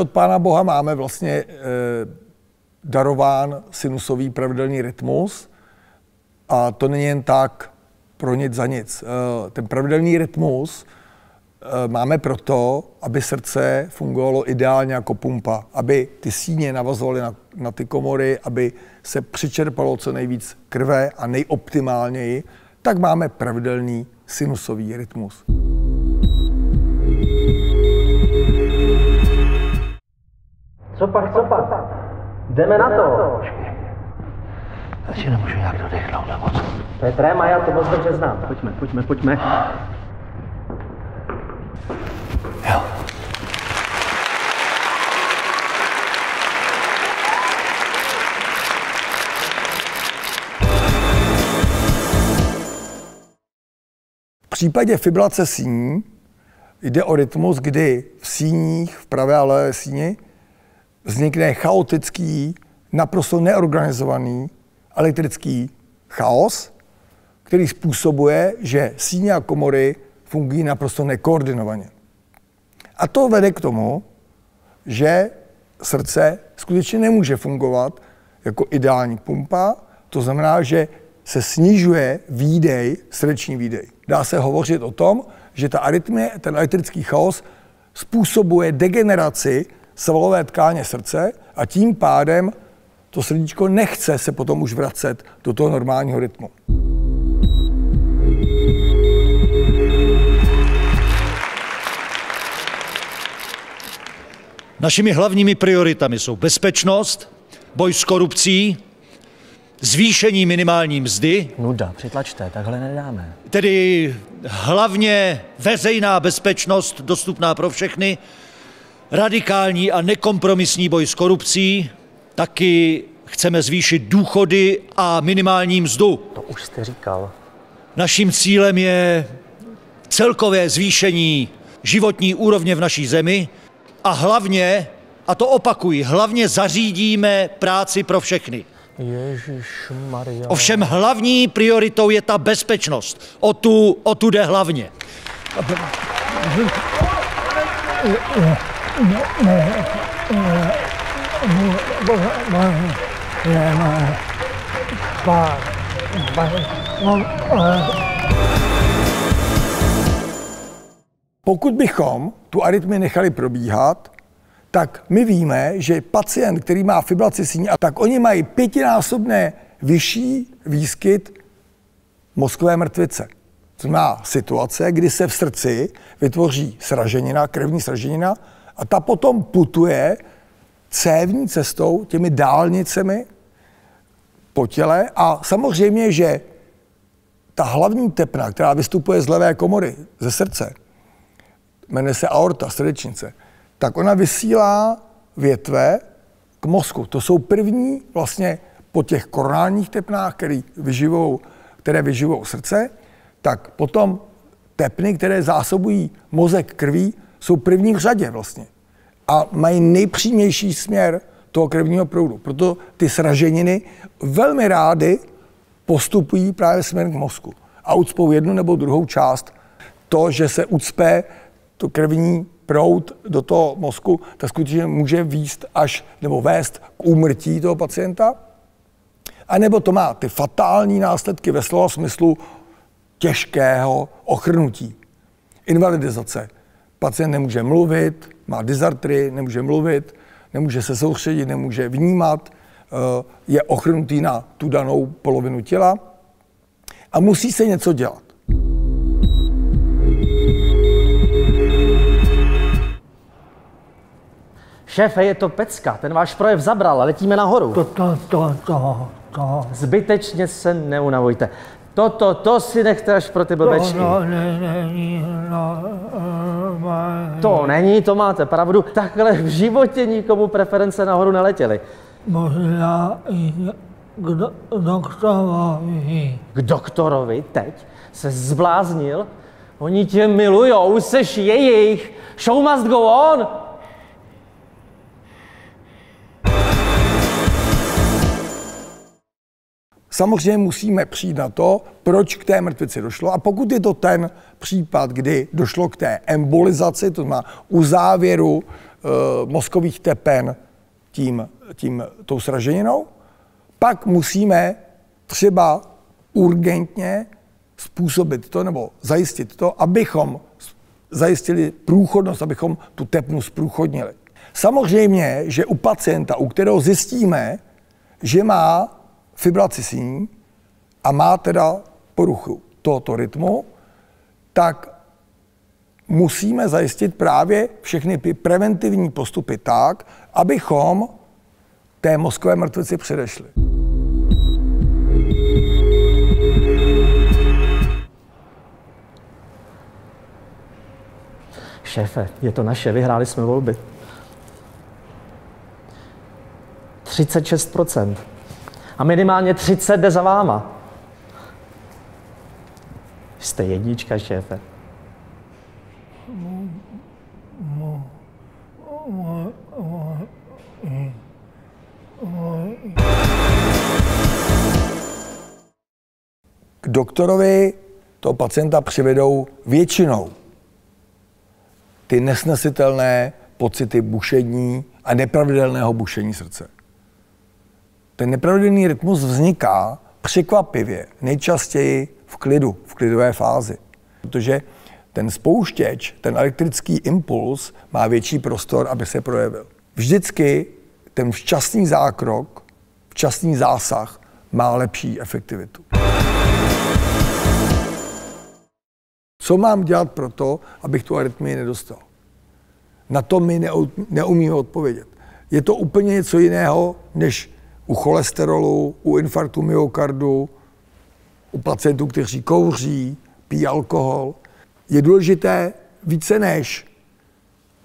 Od Pána Boha máme vlastně e, darován sinusový pravidelný rytmus a to není jen tak pro nic za nic. E, ten pravidelný rytmus e, máme proto, aby srdce fungovalo ideálně jako pumpa, aby ty síně navazovaly na, na ty komory, aby se přičerpalo co nejvíc krve a nejoptimálněji, tak máme pravidelný sinusový rytmus. Co pak, co pak? Jdeme na to. Já si nemůžu nějak dodechnout, nebo co? To je tréma, já to moc dobře znám. Pojďme, pojďme, pojďme. Jo. V případě fibrilace síní jde o rytmus, kdy v síních, v pravé a levé síni, vznikne chaotický, naprosto neorganizovaný elektrický chaos, který způsobuje, že síně a komory fungují naprosto nekoordinovaně. A to vede k tomu, že srdce skutečně nemůže fungovat jako ideální pumpa, to znamená, že se snižuje výdej, srdeční výdej. Dá se hovořit o tom, že ta arytmie, ten elektrický chaos způsobuje degeneraci svalové tkáně srdce a tím pádem to srdíčko nechce se potom už vracet do toho normálního rytmu. Našimi hlavními prioritami jsou bezpečnost, boj s korupcí, zvýšení minimální mzdy, Nuda, přitlačte, takhle nedáme. tedy hlavně veřejná bezpečnost dostupná pro všechny, radikální a nekompromisní boj s korupcí, taky chceme zvýšit důchody a minimální mzdu. To už jste říkal. Naším cílem je celkové zvýšení životní úrovně v naší zemi a hlavně, a to opakuji, hlavně zařídíme práci pro všechny. Ježíš Maria. Ovšem hlavní prioritou je ta bezpečnost. O tu, o tu jde hlavně. Pokud bychom tu arytmii nechali probíhat, tak my víme, že pacient, který má fibrilaci síní, tak oni mají pětinásobné vyšší výskyt mozkové mrtvice. To znamená situace, kdy se v srdci vytvoří sraženina, krevní sraženina a ta potom putuje cévní cestou, těmi dálnicemi po těle a samozřejmě, že ta hlavní tepna, která vystupuje z levé komory, ze srdce, jmenuje se aorta, srdečnice, tak ona vysílá větve k mozku. To jsou první vlastně po těch koronálních tepnách, který vyživou, které vyživou srdce, tak potom tepny, které zásobují mozek krví, jsou první v řadě vlastně. A mají nejpřímější směr toho krevního proudu. Proto ty sraženiny velmi rády postupují právě směrem k mozku. A ucpou jednu nebo druhou část. To, že se ucpe to krevní proud do toho mozku, tak skutečně může výst až nebo vést k úmrtí toho pacienta. A nebo to má ty fatální následky ve slova smyslu těžkého ochrnutí, invalidizace. Pacient nemůže mluvit, má dysartry, nemůže mluvit, nemůže se soustředit, nemůže vnímat, eh, je ochrnutý na tu danou polovinu těla a musí se něco dělat. Šéfe, je to pecka, ten váš projev zabral, letíme nahoru. To, to, to, to, to. Zbytečně se neunavujte. Toto, to si nechte až pro ty blbečky. To ne, není normální. To není, to máte pravdu. Takhle v životě nikomu preference nahoru neletěly. Možná i k do- doktorovi. K doktorovi teď se zbláznil. Oni tě milujou, seš jejich. Show must go on. Samozřejmě musíme přijít na to, proč k té mrtvici došlo. A pokud je to ten případ, kdy došlo k té embolizaci, to znamená u závěru mozkových tepen tím, tím, tou sraženinou. Pak musíme třeba urgentně způsobit to nebo zajistit to, abychom zajistili průchodnost, abychom tu tepnu zprůchodnili. Samozřejmě, že u pacienta, u kterého zjistíme, že má fibrilaci síní a má teda poruchu tohoto rytmu, tak musíme zajistit právě všechny preventivní postupy tak, abychom té mozkové mrtvici předešli. Šéfe, je to naše, vyhráli jsme volby. 36%. A minimálně 30 jde za váma. Jste jednička, šéfe. K doktorovi toho pacienta přivedou většinou ty nesnesitelné pocity bušení a nepravidelného bušení srdce. Ten nepravidelný rytmus vzniká překvapivě nejčastěji v klidu, v klidové fázi. Protože ten spouštěč, ten elektrický impuls má větší prostor, aby se projevil. Vždycky ten včasný zákrok, včasný zásah má lepší efektivitu. Co mám dělat pro to, abych tu arytmii nedostal? Na to my neumíme odpovědět. Je to úplně něco jiného, než u cholesterolu, u infarktu myokardu, u pacientů, kteří kouří, pijí alkohol. Je důležité více než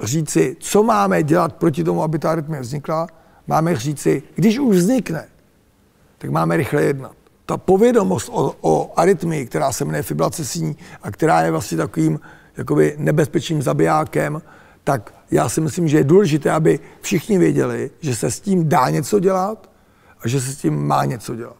říci, co máme dělat proti tomu, aby ta arytmie vznikla, máme říci, když už vznikne, tak máme rychle jednat. Ta povědomost o, o arytmii, která se jmenuje fibrilace síní a která je vlastně takovým jakoby nebezpečným zabijákem, tak já si myslím, že je důležité, aby všichni věděli, že se s tím dá něco dělat a že se s tím má něco dělat.